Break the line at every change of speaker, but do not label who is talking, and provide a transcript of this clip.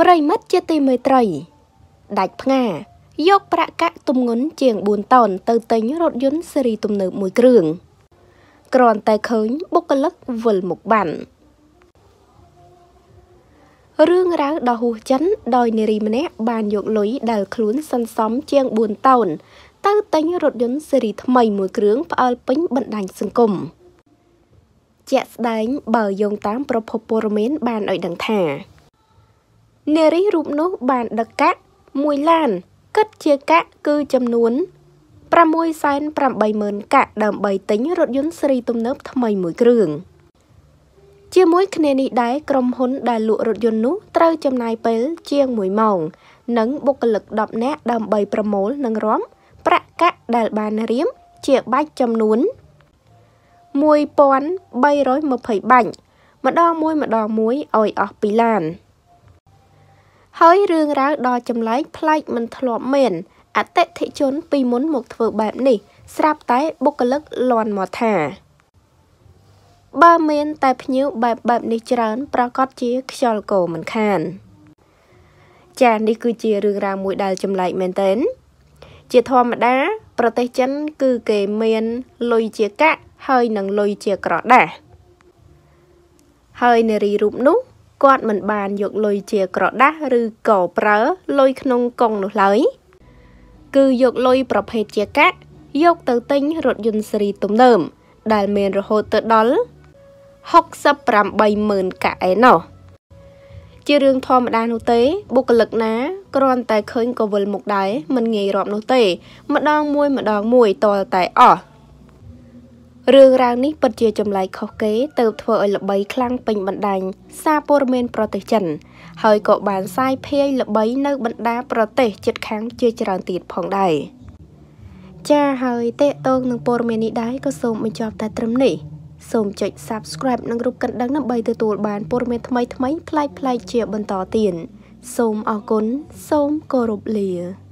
ប្រិមិត្តជាទីមេត្រីដាច់ផ្ងាយកប្រាក់កាក់ទំងន់ជាង4តោនទៅទិញរថយន្តស៊េរីទំនើបមួយគ្រឿងគ្រាន់តែឃើញបុគ្គលិកវិលមុខបានរឿងរ៉ាវដ៏ហួសចិនដោយនារីម្នាក់បានយកលុយដែលខ្លួនសន្សំជាង4តោនទៅទិញរថយន្តស៊េរីថ្មីមួយគ្រឿងផ្អើលពេញបណ្ដាញសង្គមជាក់ស្ដែងបើយោងតាមប្រភពព័ត៌មានបានឲ្យដឹងថា នារីរូបនោះបានដឹកកាក់1ឡានគិតជាកាក់គឺចំនួន680,000កាក់ដើម្បីទិញរថយន្តស៊េរីទំនើបថ្មីមួយគ្រឿងជាមួយគ្នានេះដែរក្រុមហ៊ុនដែលលក់រថយន្តនោះត្រូវចំណាយពេលជាង1ម៉ោង និងបុគ្គលិក10នាក់ដើម្បីប្រមូលនិងរាំប្រាក់កាក់ដែលបានរៀមជាបាច់ចំនួន1320បាច់ម្ដងមួយម្ដងមួយឲ្យអស់2ឡាន ហើយរឿងរ៉ាវដ៏ចម្លែកប្លែកមិនធ្លាប់មានអតិថិជនពីមុនមកធ្វើបែបនេះ ស្រាប់តែបុគ្គលិកលន់មកថាបើមានតែភ្ញៀវបែបបែបនេះច្រើនប្រកាសជាខ្យល់កោមិនខាន ចានេះគឺជារឿងរ៉ាវមួយដែលចម្លែកមែនទែនជាធម្មតា ប្រទេសចិន គឺគេមានលុយជាកាក់ហើយនឹងលុយជាក្រដាសហើយនារីរូបនោះ គាត់មិនបានយកលុយជាក្រដាសឬក៏ប្រើលុយក្នុងកុងនោះឡើយគឺយកលុយប្រភេទជាកាក់យកទៅទិញរថយន្តស៊េរីទំនើបដែលមានរហូតទៅដល់680000កាក់ឯណោះជារឿងធម្មតានោះទេបុគ្គលិកណាគ្រាន់តែឃើញក៏វិលមុខដែរមិនងាយរាប់នោះទេ ម្ដងមួយម្ដងមួយតលតែអស់ រឿងរ៉ាវនេះពិតជាចម្លែកខុសគេទៅធ្វើឲ្យល្បីខ្លាំងពេញបណ្ដាញសារព័ត៌មានប្រទេសចិន ហើយក៏បានសាយភាយល្បីនៅបណ្ដាប្រទេសជិតខាងជាច្រើនទៀតផងដែរចាហើយតេតងនឹងព័ត៌មាននេះដែរក៏សូមបញ្ចប់តែត្រឹមនេះសូមចុច Subscribe និងរូបកណ្ដឹងដើម្បីទទួលបានព័ត៌មានថ្មីៗប្លែកៗជាបន្តទៀតសូមអរគុណសូមគោរពលា